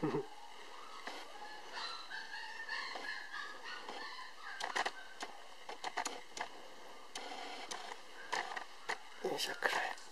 よいしょ暗い。